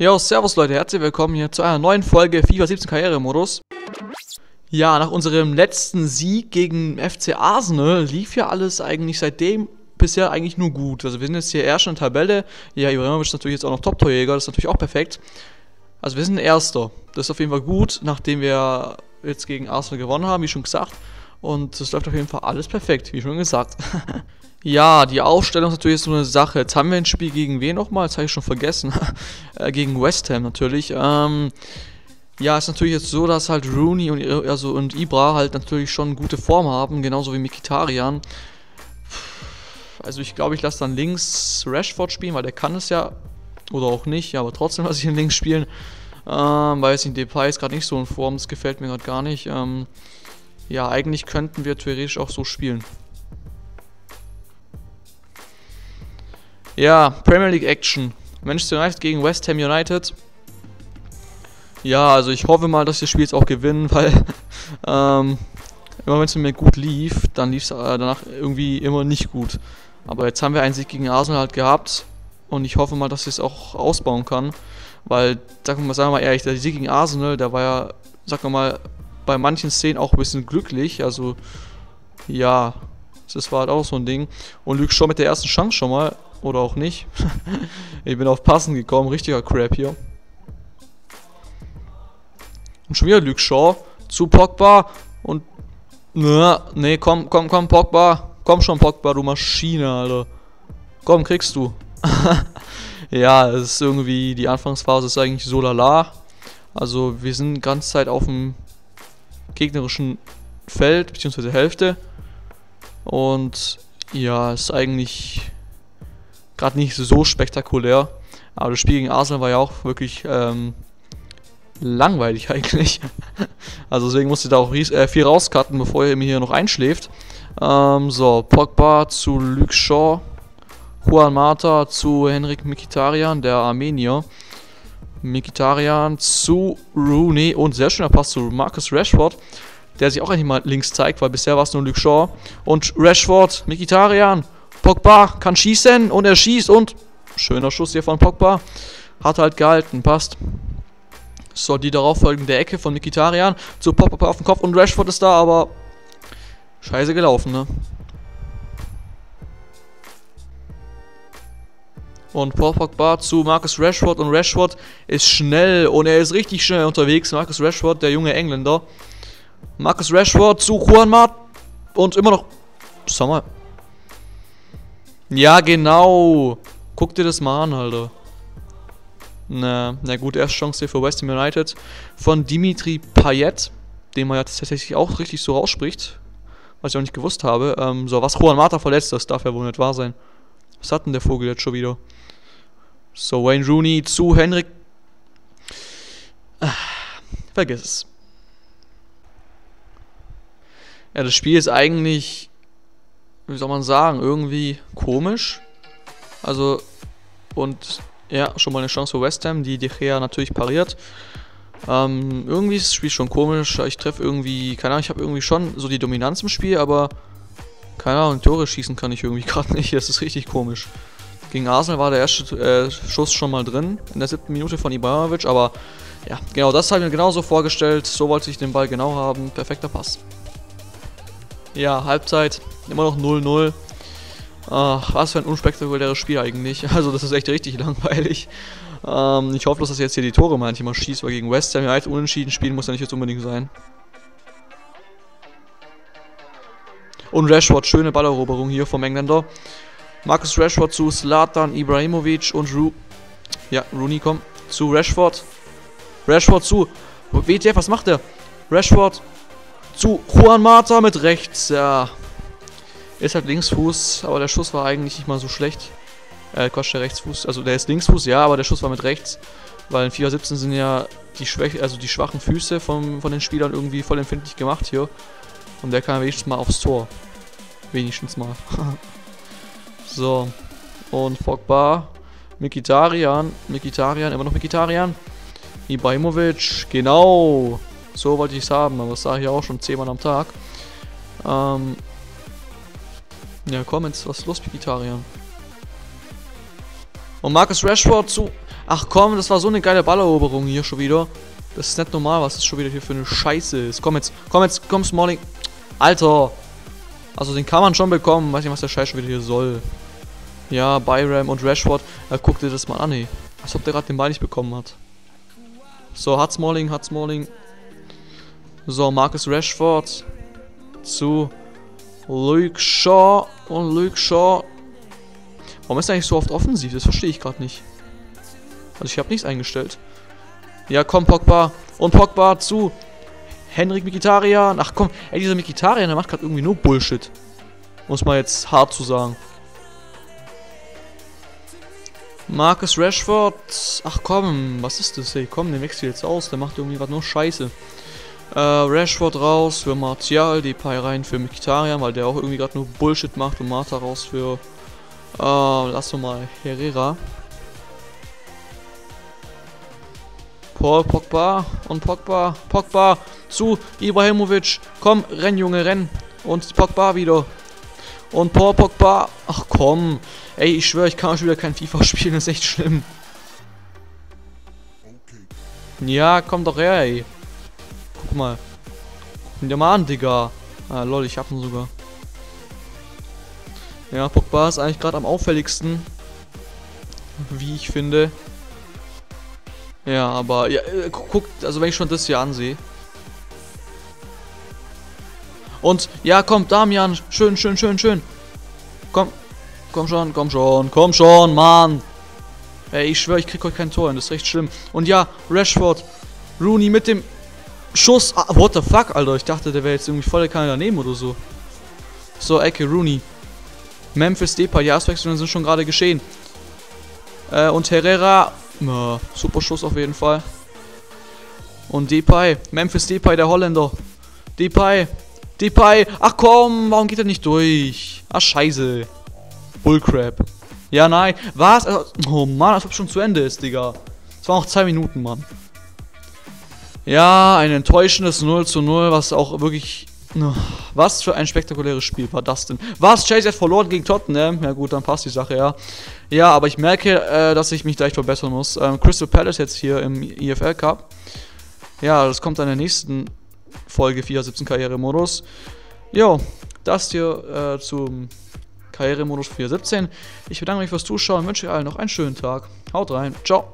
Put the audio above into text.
Jo, servus Leute, herzlich willkommen hier zu einer neuen Folge FIFA 17 Karrieremodus. Ja, nach unserem letzten Sieg gegen FC Arsenal lief ja alles eigentlich seitdem bisher eigentlich nur gut. Also wir sind jetzt hier erst in der Tabelle. Ja, Ibrahimovic ist natürlich jetzt auch noch Top-Torjäger, das ist natürlich auch perfekt. Also wir sind Erster. Das ist auf jeden Fall gut, nachdem wir jetzt gegen Arsenal gewonnen haben, wie schon gesagt. Und das läuft auf jeden Fall alles perfekt, wie schon gesagt. Ja, die Aufstellung ist natürlich so eine Sache. Jetzt haben wir ein Spiel gegen wen nochmal? Das habe ich schon vergessen. äh, gegen West Ham natürlich. Ähm, ja, ist natürlich jetzt so, dass halt Rooney und, also, und Ibra halt natürlich schon gute Form haben, genauso wie Mikitarian. Also ich glaube, ich lasse dann links Rashford spielen, weil der kann es ja. Oder auch nicht, aber trotzdem lasse ich ihn links spielen. Ähm, weil es in Depay ist gerade nicht so in Form, das gefällt mir gerade gar nicht. Ähm, ja, eigentlich könnten wir theoretisch auch so spielen. Ja, Premier League Action. Manchester United gegen West Ham United. Ja, also ich hoffe mal, dass wir das Spiel jetzt auch gewinnen, weil ähm, immer wenn es mir gut lief, dann lief es äh, danach irgendwie immer nicht gut. Aber jetzt haben wir einen Sieg gegen Arsenal halt gehabt und ich hoffe mal, dass ich es auch ausbauen kann, weil, sagen wir, mal, ehrlich, der Sieg gegen Arsenal, der war ja, sagen wir mal, bei manchen Szenen auch ein bisschen glücklich, also ja, das war halt auch so ein Ding. Und Luke Shaw mit der ersten Chance schon mal, oder auch nicht. ich bin auf Passen gekommen. Richtiger Crap hier. Und schon wieder Luke Shaw zu Pogba. Und. Ne, komm, komm, komm, Pogba. Komm schon, Pogba, du Maschine, Alter. Komm, kriegst du. ja, es ist irgendwie. Die Anfangsphase ist eigentlich so lala. Also, wir sind die ganze Zeit auf dem gegnerischen Feld, beziehungsweise Hälfte. Und ja, ist eigentlich gerade nicht so spektakulär. Aber das Spiel gegen Arsenal war ja auch wirklich ähm, langweilig eigentlich. also deswegen musste ich da auch äh, viel rauscutten, bevor er mir hier noch einschläft. Ähm, so, Pogba zu Luke Shaw. Juan Mata zu Henrik Mikitarian, der Armenier. Mikitarian zu Rooney und sehr schöner Pass zu Marcus Rashford, der sich auch eigentlich mal links zeigt, weil bisher war es nur Luke Shaw. Und Rashford, Mikitarian, Pogba kann schießen und er schießt und schöner Schuss hier von Pogba. Hat halt gehalten, passt. So, die darauf folgende Ecke von Mikitarian zu Pogba auf den Kopf und Rashford ist da, aber scheiße gelaufen, ne? Und Paul Pogba zu Marcus Rashford und Rashford ist schnell und er ist richtig schnell unterwegs. Marcus Rashford, der junge Engländer. Marcus Rashford zu Juan Mart und immer noch. Sag mal, ja, genau. Guck dir das mal an, Alter. Na, na gut, erste Chance hier für West Ham United von Dimitri Payet, den man ja tatsächlich auch richtig so rausspricht. Was ich auch nicht gewusst habe. Ähm, so, was Juan Mata verletzt, das darf ja wohl nicht wahr sein. Was hat denn der Vogel jetzt schon wieder? So, Wayne Rooney zu Henrik. Ah, vergiss es. Ja, das Spiel ist eigentlich wie soll man sagen, irgendwie komisch. Also, und ja, schon mal eine Chance für West Ham, die De Gea natürlich pariert. Ähm, irgendwie ist das Spiel schon komisch. Ich treffe irgendwie, keine Ahnung, ich habe irgendwie schon so die Dominanz im Spiel, aber keine Ahnung, Tore schießen kann ich irgendwie gerade nicht. Das ist richtig komisch. Gegen Arsenal war der erste äh, Schuss schon mal drin, in der siebten Minute von Ibrahimovic, aber ja, genau das habe ich mir genauso vorgestellt. So wollte ich den Ball genau haben. Perfekter Pass. Ja, Halbzeit. Immer noch 0-0. Ach, was für ein unspektakuläres Spiel eigentlich. Also das ist echt richtig langweilig. Ähm, ich hoffe, dass das jetzt hier die Tore manchmal schießt, weil gegen West Ham ja halt unentschieden spielen muss ja nicht jetzt unbedingt sein. Und Rashford, schöne Balleroberung hier vom Engländer. Marcus Rashford zu Slatan Ibrahimovic und Ru ja, Rooney kommt zu Rashford. Rashford zu. WTF, was macht der? Rashford zu Juan Mata mit rechts. Ja. Ist halt Linksfuß, aber der Schuss war eigentlich nicht mal so schlecht. Äh, Quatsch, der Rechtsfuß. Also der ist Linksfuß, ja, aber der Schuss war mit rechts. Weil in 417 sind ja die, Schwäch also die schwachen Füße vom, von den Spielern irgendwie voll empfindlich gemacht hier. Und der kann wenigstens mal aufs Tor. Wenigstens mal. so. Und Pogba. Mikitarian. Mikitarian, immer noch Mikitarian. Ibrahimovic, genau. So wollte ich es haben, aber das sage ich auch schon zehnmal am Tag. Ähm ja, komm jetzt, was ist los, Vegetarier? Und Marcus Rashford zu Ach komm, das war so eine geile Balleroberung hier schon wieder. Das ist nicht normal, was das schon wieder hier für eine Scheiße ist. Komm jetzt, komm jetzt, komm Smalling. Alter. Also den kann man schon bekommen. Weiß nicht, was der Scheiß schon wieder hier soll. Ja, Byram und Rashford. Ja, guck dir das mal an, ey. Als ob der gerade den Ball nicht bekommen hat. So, hat Smalling, hat Smalling. So, Marcus Rashford. Zu Luke Shaw. Und Luke Shaw. Warum ist er eigentlich so oft offensiv? Das verstehe ich gerade nicht. Also ich habe nichts eingestellt. Ja, komm, Pogba. Und Pogba zu Henrik Mikitarian. Ach komm, ey, dieser Mikitarian, der macht gerade irgendwie nur Bullshit. Muss man jetzt hart zu sagen. Marcus Rashford. Ach komm, was ist das? Ey, komm, den wechselt jetzt aus. Der macht irgendwie was nur Scheiße. Äh, Rashford raus für Martial. Depay rein für Mikitarian, weil der auch irgendwie gerade nur Bullshit macht. Und Martha raus für. Äh, lass doch mal Herrera. Paul Pogba und Pogba. Pogba zu Ibrahimovic. Komm, renn, Junge, renn. Und Pogba wieder. Und Paul Pogba. Ach komm. Ey, ich schwöre, ich kann schon wieder kein FIFA spielen. Das ist echt schlimm. Ja, komm doch her, ey. Guck mal. Guck dir mal an, Digga. Ah, lol, ich hab ihn sogar. Ja, Pogba ist eigentlich gerade am auffälligsten. Wie ich finde. Ja, aber ja, äh, guck, also wenn ich schon das hier ansehe. Und ja, komm, Damian, schön, schön, schön, schön. Komm, komm schon, komm schon, komm schon, Mann. Ey, ich schwöre, ich krieg heute kein Tor hin, das ist recht schlimm. Und ja, Rashford, Rooney mit dem Schuss. Ah, what the fuck, Alter, ich dachte, der wäre jetzt irgendwie voll keiner daneben oder so. So, Ecke, Rooney. Memphis Depay, die Auswechslungen sind schon gerade geschehen. Äh, und Herrera na, super Schuss auf jeden Fall. Und Depay. Memphis Depay, der Holländer. Depay. Depay. Ach komm, warum geht er nicht durch? Ach, scheiße. Bullcrap. Ja, nein. Was? Also, oh Mann, als ob schon zu Ende ist, Digga. Es waren noch zwei Minuten, Mann. Ja, ein enttäuschendes 0 zu 0, was auch wirklich was für ein spektakuläres Spiel war das denn? Was? Chelsea hat verloren gegen Tottenham? Ja gut, dann passt die Sache, ja. Ja, aber ich merke, äh, dass ich mich gleich verbessern muss. Ähm, Crystal Palace jetzt hier im EFL Cup. Ja, das kommt in der nächsten Folge 417 Karrieremodus. Jo, das hier äh, zum Karrieremodus 417. Ich bedanke mich fürs Zuschauen, wünsche allen noch einen schönen Tag. Haut rein, ciao.